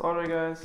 Sorry guys.